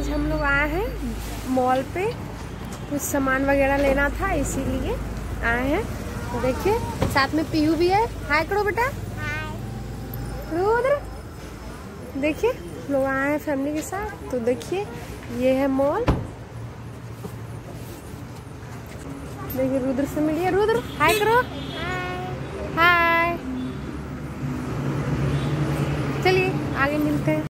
आज हम लोग आए हैं मॉल पे। कुछ सामान वगैरह लेना था, इसीलिए आए हैं। तो देखिए, साथ में पीयू भी है। हाय करो बेटा। देखिए लोग आए हैं फैमिली के साथ। तो देखिए, ये है मॉल। देखिए, रुद्र से मिलिए। रुद्र, हाय करो। हाय। चलिए, आगे मिलते हैं।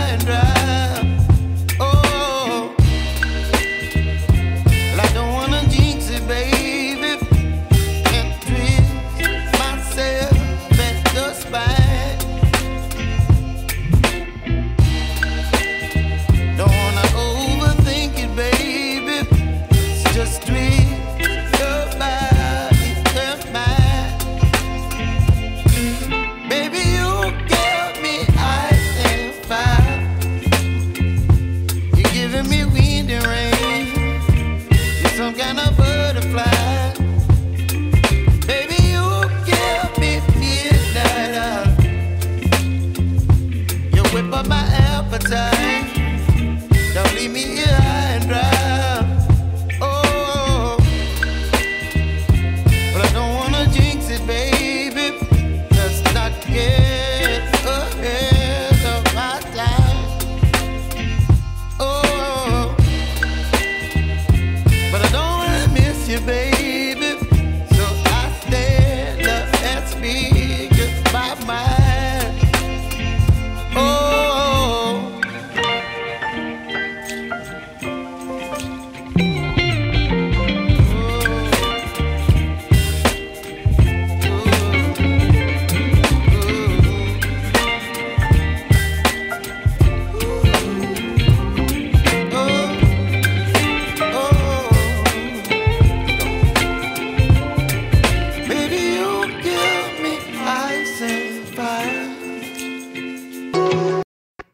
baby.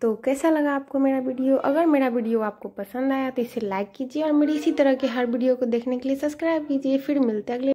तो कैसा लगा आपको मेरा वीडियो? अगर मेरा वीडियो आपको पसंद आया तो इसे लाइक कीजिए और मेरी इसी तरह के हर वीडियो को देखने के लिए सब्सक्राइब कीजिए। फिर मिलते अगले